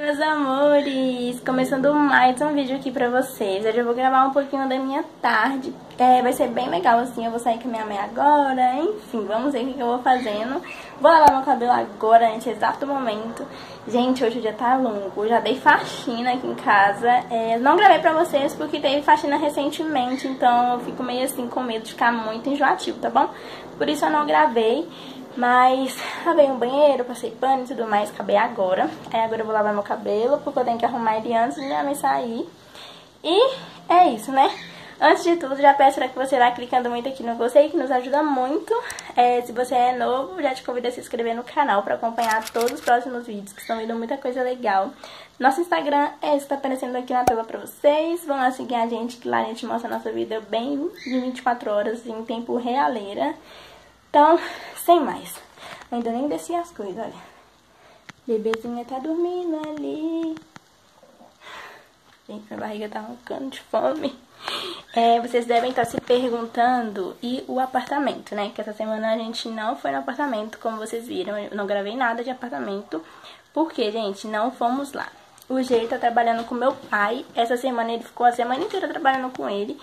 meus amores! Começando mais um vídeo aqui pra vocês. Hoje eu vou gravar um pouquinho da minha tarde. É, vai ser bem legal assim, eu vou sair com a minha mãe agora, enfim, vamos ver o que eu vou fazendo. Vou lavar meu cabelo agora, nesse exato momento. Gente, hoje o dia tá longo, já dei faxina aqui em casa. É, não gravei pra vocês porque teve faxina recentemente, então eu fico meio assim com medo de ficar muito enjoativo, tá bom? Por isso eu não gravei. Mas lavei um banheiro, passei pano e tudo mais, acabei agora. Aí agora eu vou lavar meu cabelo, porque eu tenho que arrumar ele antes de minha mãe sair. E é isso, né? Antes de tudo, já peço para que você vá clicando muito aqui no gostei, que nos ajuda muito. É, se você é novo, já te convido a se inscrever no canal para acompanhar todos os próximos vídeos, que estão vindo muita coisa legal. Nosso Instagram é esse que tá aparecendo aqui na tela para vocês. Vão lá seguir a gente, que lá a gente mostra a nossa vida bem de 24 horas em tempo realeira. Então, sem mais. Ainda nem desci as coisas, olha. Bebezinha tá dormindo ali. Gente, minha barriga tá roncando de fome. É, vocês devem estar se perguntando, e o apartamento, né? Que essa semana a gente não foi no apartamento, como vocês viram. Eu não gravei nada de apartamento, porque, gente, não fomos lá. O G tá trabalhando com meu pai. Essa semana ele ficou a semana inteira trabalhando com ele.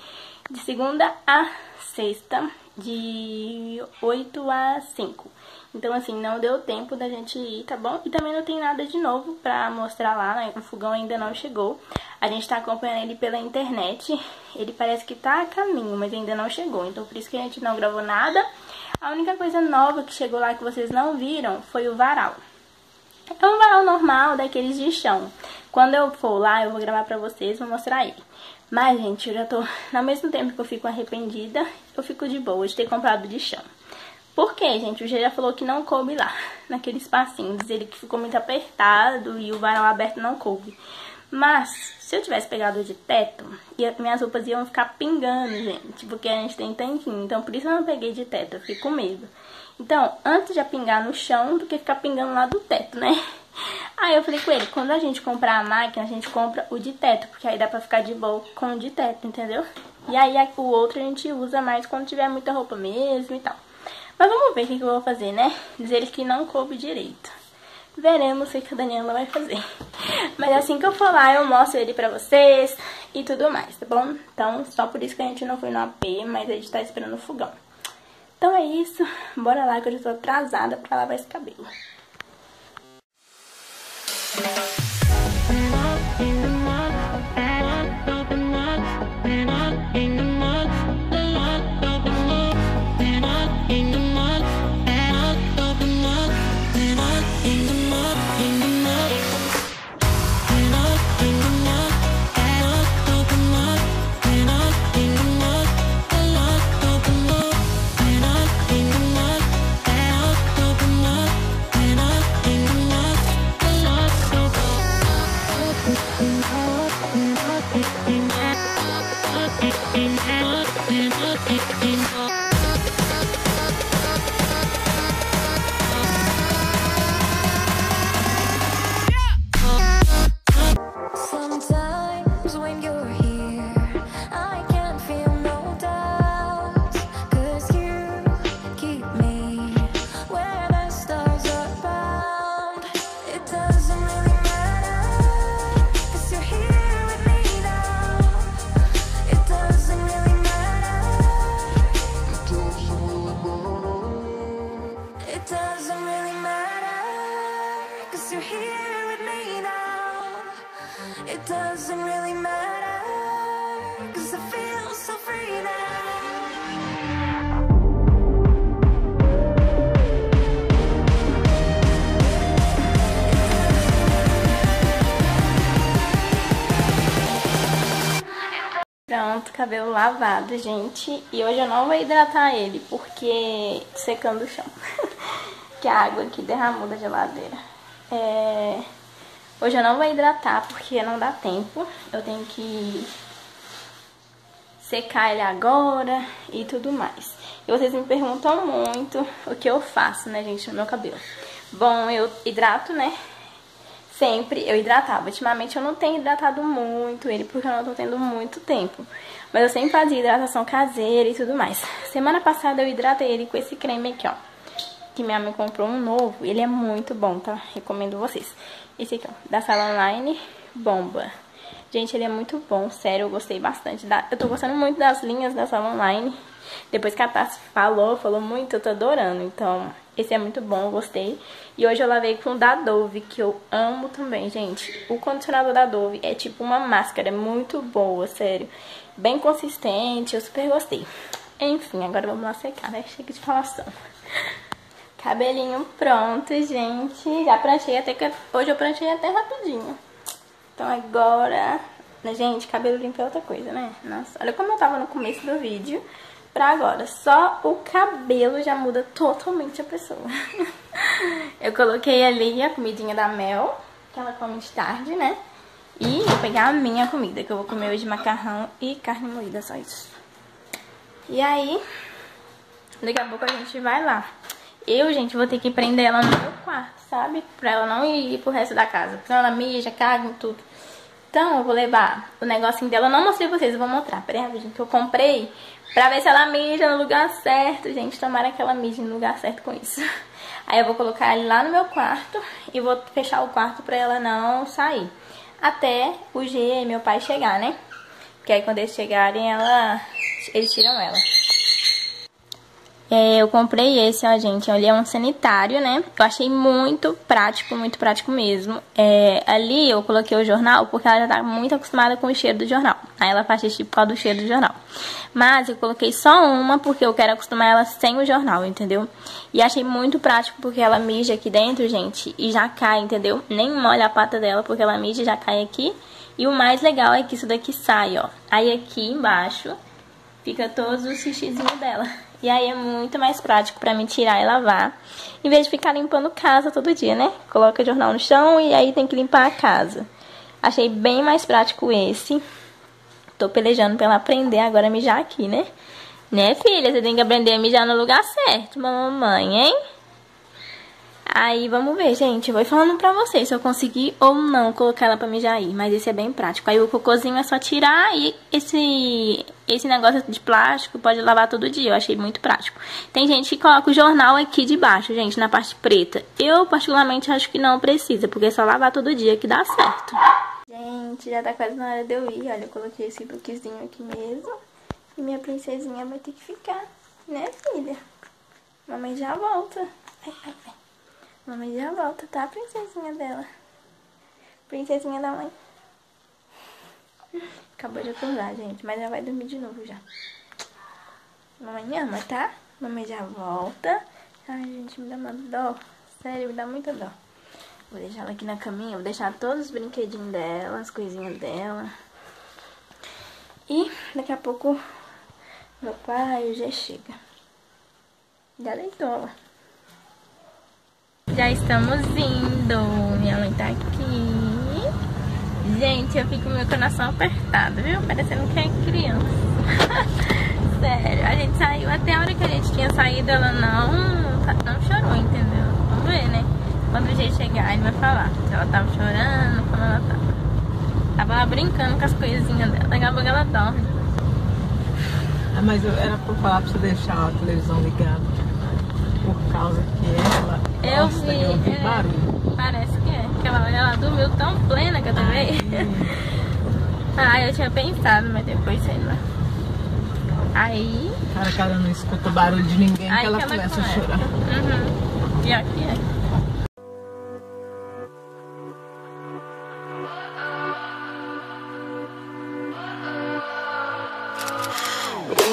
De segunda a sexta de 8 a 5. Então, assim, não deu tempo da gente ir, tá bom? E também não tem nada de novo pra mostrar lá, né? O fogão ainda não chegou. A gente tá acompanhando ele pela internet. Ele parece que tá a caminho, mas ainda não chegou. Então, por isso que a gente não gravou nada. A única coisa nova que chegou lá que vocês não viram foi o varal. É um varal normal, daqueles de chão. Quando eu for lá, eu vou gravar pra vocês, vou mostrar ele. Mas, gente, eu já tô... Ao mesmo tempo que eu fico arrependida, eu fico de boa de ter comprado de chão. Por quê, gente? O G já falou que não coube lá, naquele espacinho. Diz ele que ficou muito apertado e o varal aberto não coube. Mas, se eu tivesse pegado de teto, minhas roupas iam ficar pingando, gente. Porque a gente tem tanquinho. Então, por isso eu não peguei de teto. Eu fiquei com medo. Então, antes de pingar no chão do que ficar pingando lá do teto, né? Aí eu falei com ele, quando a gente comprar a máquina, a gente compra o de teto, porque aí dá pra ficar de boa com o de teto, entendeu? E aí o outro a gente usa mais quando tiver muita roupa mesmo e tal. Mas vamos ver o que, eu vou fazer, né? Dizer que não coube direito. Veremos o que a Daniela vai fazer. Mas assim que eu for lá, eu mostro ele pra vocês e tudo mais, tá bom? Então, só por isso que a gente não foi no AP, mas a gente tá esperando o fogão. Então é isso, bora lá que eu já tô atrasada pra lavar esse cabelo. Thank you. We're not. Pronto, cabelo lavado, gente. E hoje eu não vou hidratar ele, porque secando o chão. que a água aqui derramou da geladeira. É... Hoje eu não vou hidratar, porque não dá tempo. Eu tenho que secar ele agora e tudo mais. E vocês me perguntam muito o que eu faço, né, gente, no meu cabelo. Bom, eu hidrato, né, sempre eu hidratava. Ultimamente eu não tenho hidratado muito ele porque eu não tô tendo muito tempo. Mas eu sempre fazia hidratação caseira e tudo mais. Semana passada eu hidratei ele com esse creme aqui, ó. que minha mãe comprou um novo. Ele é muito bom, tá? Recomendo vocês. Esse aqui, ó, da Sala Online Bomba. Gente, ele é muito bom, sério, eu gostei bastante. Eu tô gostando muito das linhas da Sala Online. Depois que a Tassi falou, falou muito, eu tô adorando. Então, esse é muito bom, eu gostei. E hoje eu lavei com o da Dove, que eu amo também, gente. O condicionador da Dove é tipo uma máscara, é muito boa, sério. Bem consistente, eu super gostei. Enfim, agora vamos lá secar, né? Chega de falação. Cabelinho pronto, gente. Já pranchei até que... Hoje eu pranchei até rapidinho. Então agora... Né, gente, cabelo limpo é outra coisa, né? Nossa, olha como eu tava no começo do vídeo pra agora. Só o cabelo já muda totalmente a pessoa. eu coloquei ali a comidinha da Mel, que ela come de tarde, né? E vou pegar a minha comida, que eu vou comer hoje macarrão e carne moída, só isso. E aí, daqui a pouco a gente vai lá. Eu, gente, vou ter que prender ela no meu quarto, sabe? Pra ela não ir pro resto da casa. Porque ela mija, caga tudo. Então, eu vou levar o negocinho dela. Eu não mostrei pra vocês, eu vou mostrar. Pera aí, gente, eu comprei pra ver se ela mija no lugar certo. Gente, tomara que ela mije no lugar certo com isso. Aí eu vou colocar ele lá no meu quarto e vou fechar o quarto pra ela não sair. Até o G e meu pai chegar, né? Porque aí quando eles chegarem, ela eles tiram ela. É, eu comprei esse, ó, gente. Ele é um sanitário, né? Eu achei muito prático, muito prático mesmo. É, ali eu coloquei o jornal porque ela já tá muito acostumada com o cheiro do jornal. Aí ela faz xixi por causa do cheiro do jornal. Mas eu coloquei só uma porque eu quero acostumar ela sem o jornal, entendeu? E achei muito prático porque ela mija aqui dentro, gente, e já cai, entendeu? Nem molha a pata dela porque ela mija e já cai aqui. E o mais legal é que isso daqui sai, ó. Aí aqui embaixo fica todos os xixizinhos dela. E aí é muito mais prático pra me tirar e lavar. Em vez de ficar limpando casa todo dia, né? Coloca jornal no chão e aí tem que limpar a casa. Achei bem mais prático esse. Tô pelejando pra ela aprender agora a mijar aqui, né? Né, filha? Você tem que aprender a mijar no lugar certo, mamãe, hein? Aí vamos ver, gente. Vou falando pra vocês se eu conseguir ou não colocar ela pra mijar aí. Mas esse é bem prático. Aí o cocôzinho é só tirar e esse, esse negócio de plástico pode lavar todo dia. Eu achei muito prático. Tem gente que coloca o jornal aqui de baixo, gente, na parte preta. Eu, particularmente, acho que não precisa, porque é só lavar todo dia que dá certo. Gente, já tá quase na hora de eu ir. Olha, eu coloquei esse bookzinho aqui mesmo. E minha princesinha vai ter que ficar, né, filha? Mamãe já volta. Ai, ai, ai. Mamãe já volta, tá, princesinha dela? Princesinha da mãe. Acabou de acordar, gente, mas já vai dormir de novo já. Mamãe ama, tá? Mamãe já volta. Ai, gente, me dá uma dó. Sério, me dá muita dó. Vou deixar ela aqui na caminha, vou deixar todos os brinquedinhos dela, as coisinhas dela. E daqui a pouco meu pai já chega. Já deitou ela. Já estamos indo. Minha mãe tá aqui. Gente, eu fico com meu coração apertado, viu? Parecendo que é criança. Sério, a gente saiu até a hora que a gente tinha saído, ela não, não chorou, entendeu? Vamos ver, né? Quando a gente chegar, ele vai falar se ela tava chorando, como ela tava. Tava lá brincando com as coisinhas dela. Daqui a pouco ela dorme. Ah, mas era por falar pra você deixar a televisão ligada. Por causa que ela eu Nossa, vi. Eu vi é, barulho. Parece que é. Porque ela, ela dormiu tão plena que eu também. ah, eu tinha pensado, mas depois sei lá. Aí. Cara, que ela não escuta barulho de ninguém aí que ela, que ela começa, começa a chorar. Uhum. E aqui é.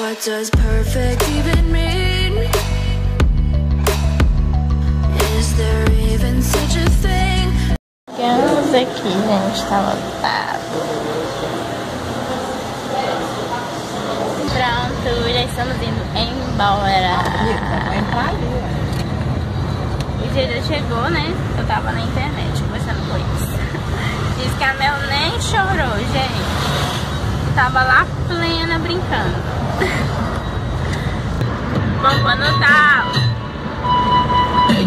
What does perfect even mean? Chegamos aqui, gente, tá lotado. Pronto, já estamos indo embora. O já chegou, né? Eu tava na internet conversando com eles. Diz que a Mel nem chorou, gente. Tava lá plena brincando. Bom, pro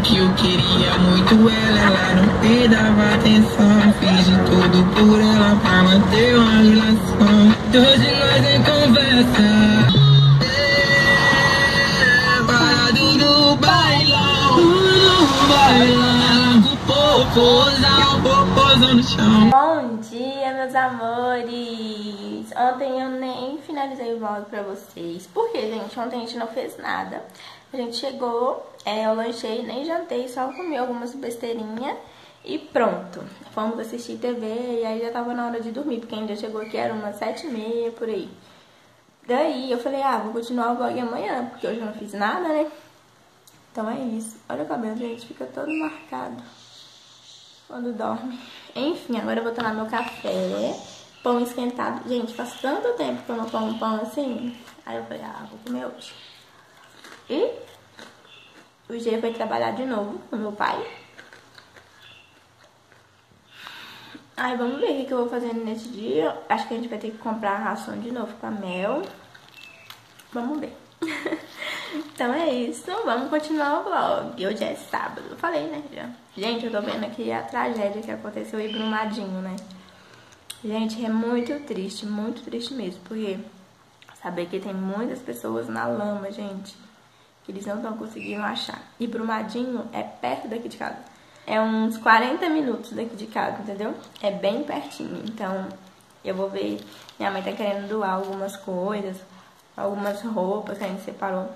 Que eu queria muito ela, ela não me dava atenção. Fiz de tudo por ela pra manter uma relação. Hoje nós em conversa. É, parado no bailão. popozão, popozão no chão. Bom dia, meus amores! Ontem eu nem finalizei o vlog pra vocês. Por quê, gente? Ontem a gente não fez nada. A gente chegou, é, eu lanchei, nem jantei, só comi algumas besteirinhas e pronto. Fomos assistir TV e aí já tava na hora de dormir, porque ainda chegou aqui, era umas sete e meia, por aí. Daí eu falei, ah, vou continuar o vlog amanhã, porque hoje eu não fiz nada, né? Então é isso. Olha o cabelo, gente, fica todo marcado quando dorme. Enfim, agora eu vou tomar meu café, pão esquentado. Gente, faz tanto tempo que eu não como pão assim. Aí eu falei, ah, vou comer hoje. E o G foi trabalhar de novo com meu pai. Aí vamos ver o que eu vou fazer nesse dia. Acho que a gente vai ter que comprar a ração de novo pra Mel. Vamos ver. então é isso, vamos continuar o vlog. Hoje é sábado, eu falei, né? Já. Gente, eu tô vendo aqui a tragédia que aconteceu em Brumadinho, né? Gente, é muito triste, muito triste mesmo, porque saber que tem muitas pessoas na lama, gente, eles não estão conseguindo achar. E Brumadinho é perto daqui de casa. É uns 40 minutos daqui de casa, entendeu? É bem pertinho. Então, eu vou ver. Minha mãe tá querendo doar algumas coisas algumas roupas que a gente separou.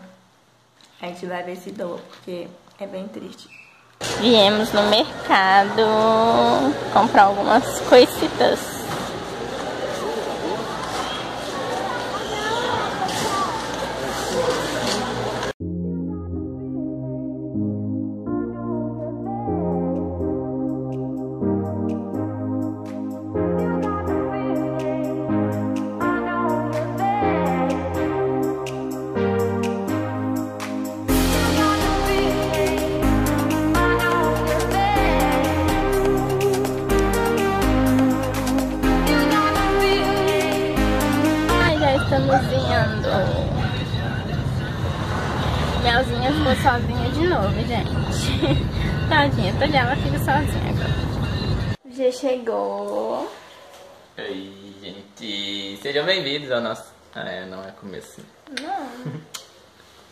A gente vai ver se doa, porque é bem triste. Viemos no mercado comprar algumas coisitas. Novo, gente. Tadinha, toda ela fica sozinha agora. G chegou. Oi, gente. Sejam bem-vindos ao nosso... Ah, é, não é começo. Não.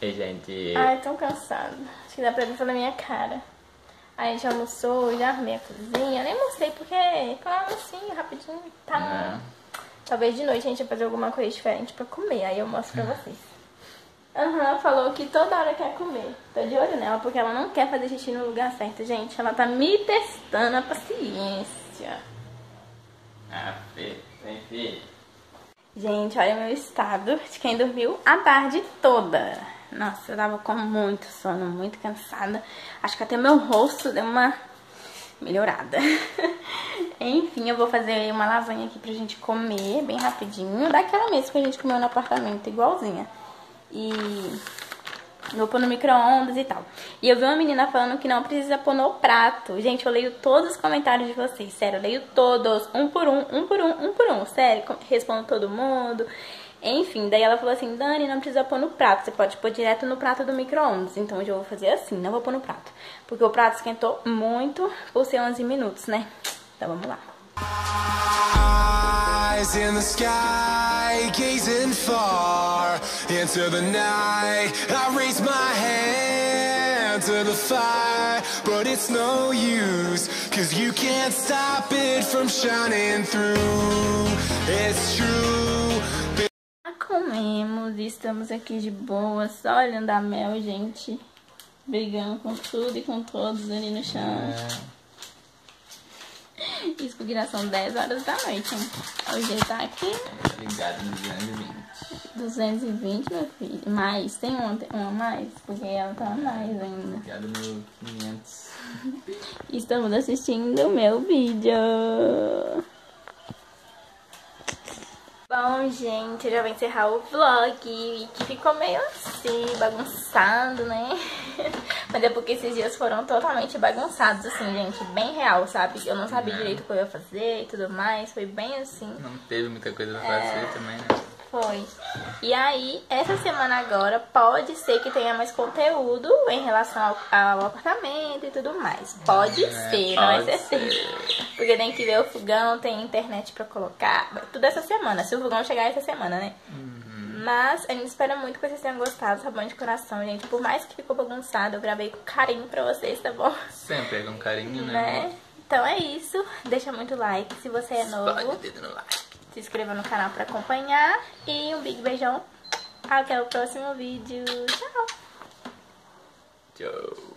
Oi, gente. Ai, tão cansado. Acho que dá pra ver pela minha cara. Aí a gente almoçou, já arrumei a cozinha. Nem mostrei porque foi um almocinho rapidinho. Tá. Talvez de noite a gente vai fazer alguma coisa diferente pra comer. Aí eu mostro pra vocês. Aham, uhum, falou que toda hora quer comer. Tô de olho nela, porque ela não quer fazer xixi no lugar certo, gente. Ela tá me testando a paciência. Ah, filho, vem, filho. Gente, olha meu estado de quem dormiu a tarde toda. Nossa, eu tava com muito sono, muito cansada. Acho que até meu rosto deu uma melhorada. Enfim, eu vou fazer uma lasanha aqui pra gente comer bem rapidinho. Daquela mesmo que a gente comeu no apartamento, igualzinha. E vou pôr no micro-ondas e tal. E eu vi uma menina falando que não precisa pôr no prato. Gente, eu leio todos os comentários de vocês, sério, eu leio todos, um por um, um por um, um por um, sério, respondo todo mundo. Enfim, daí ela falou assim, Dani, não precisa pôr no prato, você pode pôr direto no prato do micro-ondas. Então hoje eu vou fazer assim, não vou pôr no prato. Porque o prato esquentou muito por ser 11 minutos, né? Então vamos lá. Eyes in the sky, gazing far into the night. I raise my hand to the fire, but it's no use, cause you can't stop it from shining through. It's true. Comemos e estamos aqui de boa, só olhando a mel, gente. Brigando com tudo e com todos ali no chão. É. Isso porque já são 10 horas da noite? Hoje ele tá aqui. Ligado no 220. 220, meu filho. Mais, tem uma, uma mais? Porque ela tá mais ainda. Ligado no 500. Estamos assistindo o meu vídeo. Bom, gente, eu já vou encerrar o vlog, que ficou meio assim, bagunçado, né? Mas é porque esses dias foram totalmente bagunçados, assim, gente, bem real, sabe? Eu não sabia é. direito o que eu ia fazer e tudo mais, foi bem assim. Não teve muita coisa pra fazer é... também, né? Foi. E aí, essa semana agora, pode ser que tenha mais conteúdo em relação ao, ao apartamento e tudo mais. Pode é, ser, pode não é certeza. Ser. Porque tem que ver o fogão, tem internet pra colocar. Tudo essa semana, se o fogão chegar essa semana, né? Uhum. Mas ainda espero muito que vocês tenham gostado, tá bom? De coração, gente. Por mais que ficou bagunçado, eu gravei com carinho pra vocês, tá bom? Sempre com carinho, né? né? Então é isso. Deixa muito like se você é novo. Dedo no like. Se inscreva no canal pra acompanhar. E um big beijão. Até o próximo vídeo. Tchau. Tchau.